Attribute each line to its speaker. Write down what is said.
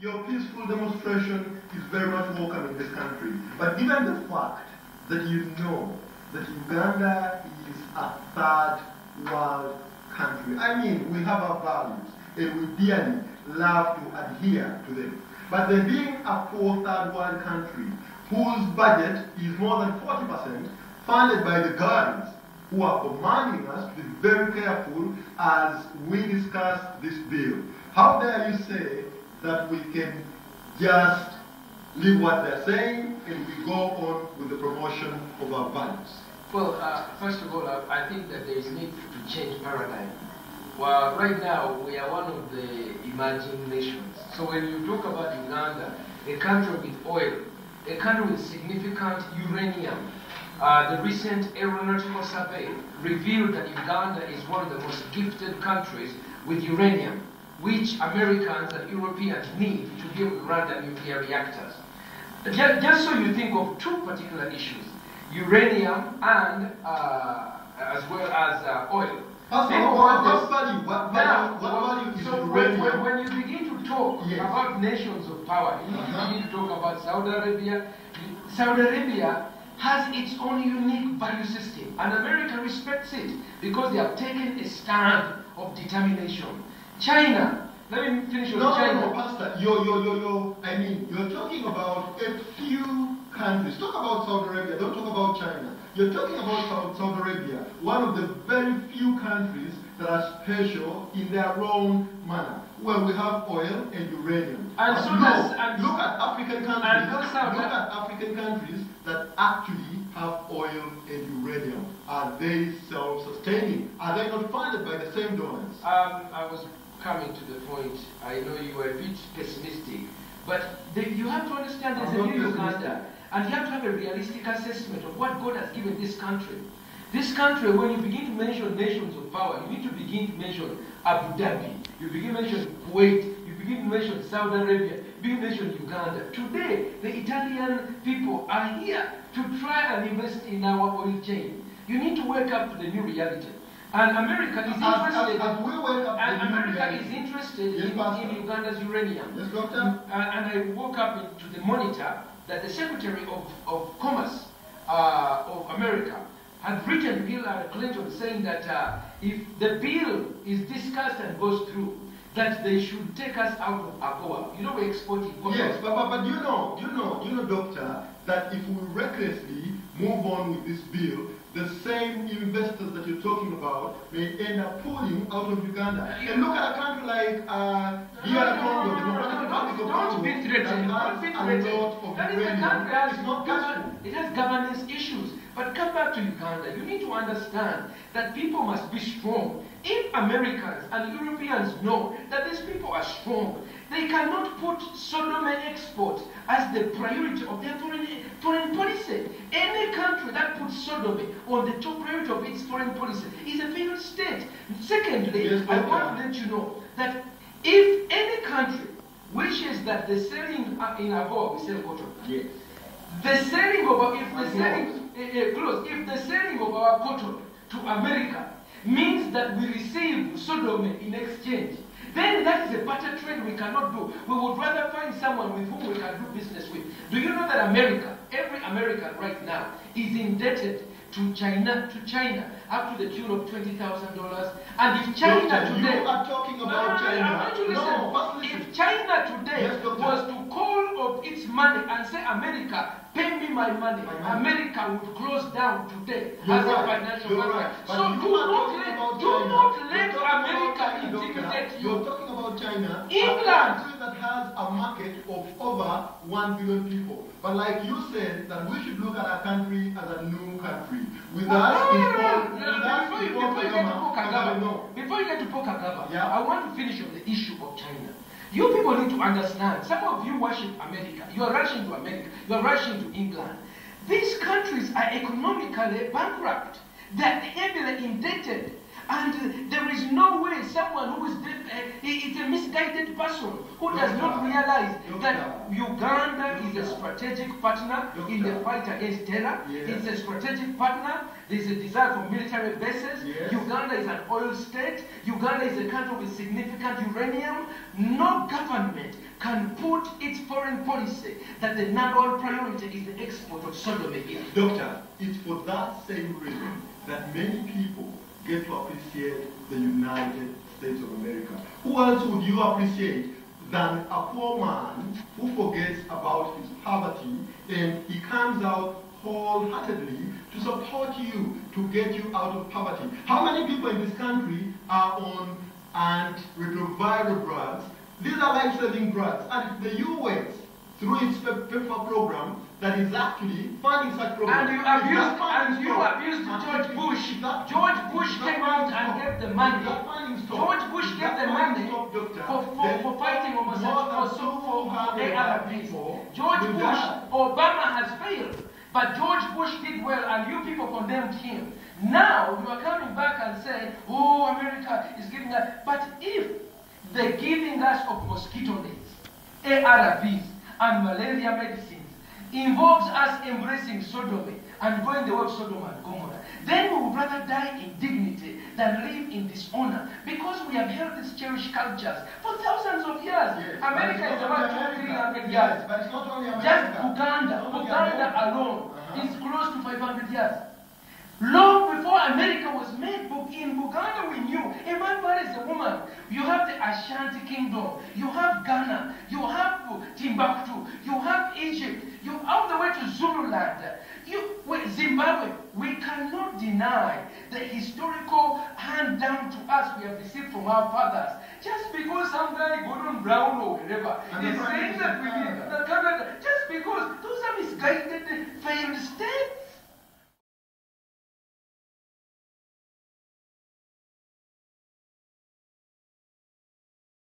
Speaker 1: your peaceful demonstration is very much welcome in this country. But given the fact that you know that Uganda is a third world country, I mean, we have our values and we dearly love to adhere to them. But there being a poor third world country whose budget is more than 40% funded by the guards who are commanding us to be very careful as we discuss this bill. How dare you say that we can just leave what they're saying and we go on with the promotion of our values?
Speaker 2: Well, uh, first of all, I, I think that there is need to change paradigm. Well, right now, we are one of the emerging nations. So when you talk about Uganda, a country with oil, a country with significant uranium, uh, the recent aeronautical survey revealed that Uganda is one of the most gifted countries with uranium, which Americans and Europeans need to be able to run their nuclear reactors. Just, just so you think of two particular issues, uranium and uh, as well as uh, oil.
Speaker 1: First
Speaker 2: Think
Speaker 1: of
Speaker 2: of
Speaker 1: all,
Speaker 2: what
Speaker 1: what value, what
Speaker 2: now,
Speaker 1: value, what value is
Speaker 2: so when,
Speaker 1: uranium?
Speaker 2: when, when you begin to talk
Speaker 1: Yes.
Speaker 2: about nations of power, you need
Speaker 1: Uh-huh.
Speaker 2: to begin to talk about Saudi Arabia. Saudi Arabia has its own unique value system, and America respects it because they have taken a stand of determination. China, let me finish with
Speaker 1: No,
Speaker 2: China.
Speaker 1: no, no, Pastor, you're, you're, you're, you're, I mean, you're talking about a few countries. Talk about Saudi Arabia, don't talk about China. You're talking about Saudi, Arabia, one of the very few countries that are special in their own manner. Well, we have oil and uranium.
Speaker 2: And so
Speaker 1: look,
Speaker 2: does- and-
Speaker 1: look at African countries. look at African countries that actually have oil and uranium. Are they self-sustaining? Are they not funded by the same donors?
Speaker 2: Um, I was coming to the point. I know you are a bit pessimistic, but the, you have to understand there's a new. Uganda, and you have to have a realistic assessment of what God has given this country. This country, when you begin to mention nations of power, you need to begin to mention Abu Dhabi, you begin to mention Kuwait, you begin to mention Saudi Arabia, you begin to mention Uganda. Today, the Italian people are here to try and invest in our oil chain. You need to wake up to the new reality. And America is interested.
Speaker 1: as we wake up to
Speaker 2: and America is interested in, in Uganda's uranium.
Speaker 1: Yes, Doctor?
Speaker 2: Uh, and I woke up into the monitor that the Secretary of, of Commerce uh, of America had written Hillary Clinton saying that uh, if the bill is discussed and goes through, that they should take us out of AGOA. You know we're exporting cotton.
Speaker 1: Yes, but, but, but you know, you know, you know, doctor, that if we recklessly move on with this bill, the same investors that you're talking about may end up pulling out of Uganda. And look at a country like uh, DR Congo, the Democratic Republic of Congo, that has a
Speaker 2: threatened.
Speaker 1: lot of
Speaker 2: That is the
Speaker 1: uranium.
Speaker 2: country
Speaker 1: It's not
Speaker 2: govern- it has governance issues. But come back to Uganda. You need to understand that people must be strong. If Americans and Europeans know that these people are strong, they cannot put sodomy exports as the priority of their foreign, foreign policy. Any country that puts sodomy on the top priority of its foreign policy is a failed state. Secondly,
Speaker 1: Yes,
Speaker 2: I want to let you know that if any country wishes that the selling uh, in we sell cotton,
Speaker 1: Yes.
Speaker 2: the selling of if the selling Eh, eh, close, if the selling of our cotton to America means that we receive sodomy in exchange, then that is a barter trade we cannot do. We would rather find someone with whom we can do business with. Do you know that America, every American right now, is indebted to China, to China, up to the tune of twenty thousand dollars. And if China
Speaker 1: Doctor, you
Speaker 2: today,
Speaker 1: are talking about ah,
Speaker 2: no, no,
Speaker 1: China.
Speaker 2: I want you listen.
Speaker 1: No, listen.
Speaker 2: If China today
Speaker 1: Yes,
Speaker 2: was to call of its money and say, America, pay me my money,
Speaker 1: My money.
Speaker 2: America would close down today
Speaker 1: You're
Speaker 2: as a financial
Speaker 1: You're right.
Speaker 2: So
Speaker 1: you
Speaker 2: do
Speaker 1: are
Speaker 2: not let,
Speaker 1: about
Speaker 2: do not
Speaker 1: You're
Speaker 2: let America intimidate
Speaker 1: You're talking about China,
Speaker 2: England.
Speaker 1: a country that has a market of over one billion people. But like you said, that we should look at our country as a new country. With
Speaker 2: oh,
Speaker 1: us,
Speaker 2: no,
Speaker 1: it's
Speaker 2: no,
Speaker 1: with
Speaker 2: no,
Speaker 1: us,
Speaker 2: before you, before get to
Speaker 1: Kagame.
Speaker 2: Pokagaba, before you get to Pokagaba,
Speaker 1: Yeah.
Speaker 2: I want to finish on the issue of China. You people need to understand. Some of you worship America. You are rushing to America. You are rushing to England. These countries are economically bankrupt. They are heavily indebted. And uh, there is no way someone who is uh, it's a misguided person who does not realize that Uganda is a strategic partner in the fight against terror. It's a strategic partner. There's a desire for military bases. Uganda is an oil state. Uganda is a country with significant uranium. No government can put its foreign policy that the number one priority is the export of sodomy.
Speaker 1: Doctor, it's for that same reason that many people get to appreciate the United States of America. Who else would you appreciate than a poor man who forgets about his poverty and he comes out wholeheartedly to support you to get you out of poverty? How many people in this country are on antiretroviral drugs? These are life-saving drugs. And the U.S., through its PEPFAR program, that is actually funding such programs.
Speaker 2: And you abused, and you abused George Bush. George gave the money.
Speaker 1: that funding stops-
Speaker 2: George Bush gave the money for, for, for fighting homosexuals, for, for, for
Speaker 1: 200 people
Speaker 2: George Bush. Obama has failed. But George Bush did well, and you people condemned him. Now you are coming back and saying, "Oh, America is giving us." But if the giving us of mosquito nets, ARVs, and malaria medicines involves us embracing sodomy and going the way of Sodom and Gomorrah, then we would rather die in dignity than live in dishonor because we have held these cherished cultures for thousands of years.
Speaker 1: Yes,
Speaker 2: America is about
Speaker 1: only
Speaker 2: two, three
Speaker 1: Yes,
Speaker 2: years.
Speaker 1: but it's not only America.
Speaker 2: Just Uganda, Uganda alone
Speaker 1: Uh-huh.
Speaker 2: is close to 500 years. Long before America was made, in Uganda we knew a man marries a woman. You have the Ashanti kingdom, you have Ghana, you have Timbuktu, you have Egypt, you all the way to Zululand. You, wait, Zimbabwe, we cannot deny the historical hand down to us we have received from our fathers. Just because some guy Gordon Brown or whatever is saying that we need the Canada, just because those are misguided failed states.